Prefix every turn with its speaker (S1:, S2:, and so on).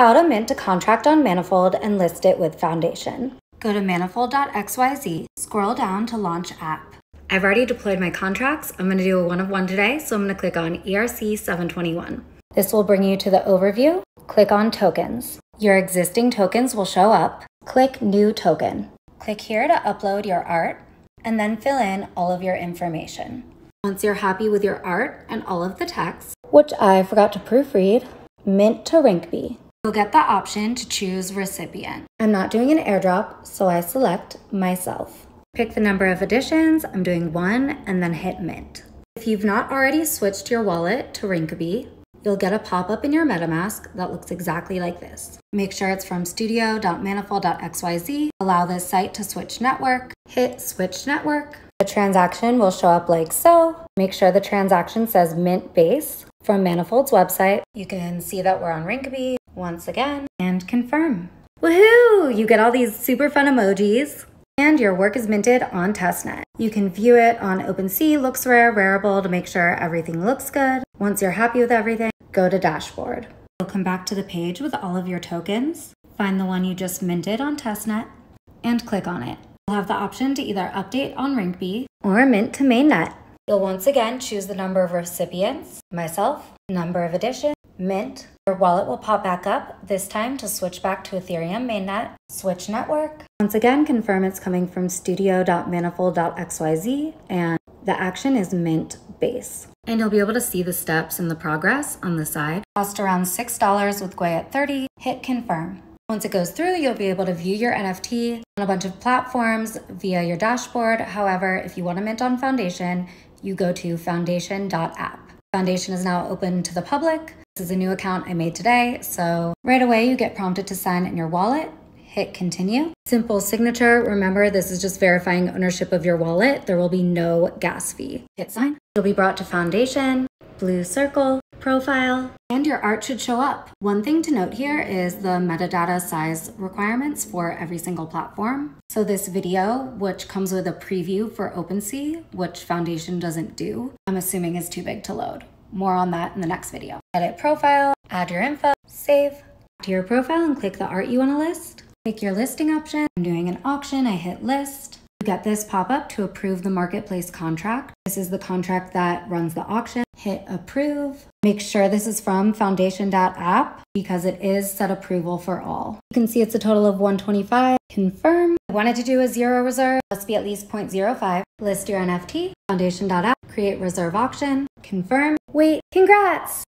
S1: How to mint a contract on Manifold and list it with Foundation. Go to manifold.xyz, scroll down to Launch App. I've already deployed my contracts. I'm going to do a one of one today, so I'm going to click on ERC 721. This will bring you to the overview. Click on Tokens. Your existing tokens will show up. Click New Token. Click here to upload your art and then fill in all of your information. Once you're happy with your art and all of the text, which I forgot to proofread, mint to Rinkeby. You'll get the option to choose recipient. I'm not doing an airdrop, so I select myself. Pick the number of editions, I'm doing one, and then hit mint. If you've not already switched your wallet to Rinkeby, you'll get a pop-up in your MetaMask that looks exactly like this. Make sure it's from studio.manifold.xyz. Allow this site to switch network. Hit switch network. The transaction will show up like so. Make sure the transaction says mint base from Manifold's website. You can see that we're on Rinkeby once again and confirm. Woohoo! You get all these super fun emojis and your work is minted on testnet. You can view it on OpenSea, LooksRare, Rarible to make sure everything looks good. Once you're happy with everything, go to dashboard. You'll come back to the page with all of your tokens, find the one you just minted on testnet, and click on it. You'll have the option to either update on Rinkeby or mint to mainnet. You'll once again choose the number of recipients, myself, number of edition, mint. Your wallet will pop back up, this time to switch back to Ethereum mainnet, switch network. Once again, confirm it's coming from studio.manifold.xyz and the action is mint base. And you'll be able to see the steps and the progress on the side. Cost around $6 with Gwei at 30. Hit confirm. Once it goes through, you'll be able to view your NFT on a bunch of platforms via your dashboard. However, if you want to mint on Foundation, you go to foundation.app. Foundation is now open to the public. This is a new account I made today, so right away you get prompted to sign in your wallet. Hit continue. Simple signature. Remember, this is just verifying ownership of your wallet. There will be no gas fee. Hit sign. You'll be brought to Foundation, blue circle, profile, and your art should show up. One thing to note here is the metadata size requirements for every single platform. So this video, which comes with a preview for OpenSea, which Foundation doesn't do, I'm assuming is too big to load. More on that in the next video. Edit profile, add your info, save. To your profile and click the art you want to list. Pick your listing option. I'm doing an auction, I hit list. You get this pop-up to approve the marketplace contract. This is the contract that runs the auction. Hit approve. Make sure this is from foundation.app because it is set approval for all. You can see it's a total of 125. Confirm. I wanted to do a zero reserve. Must be at least 0.05. List your NFT. Foundation.app. Create reserve auction. Confirm. Wait. Congrats!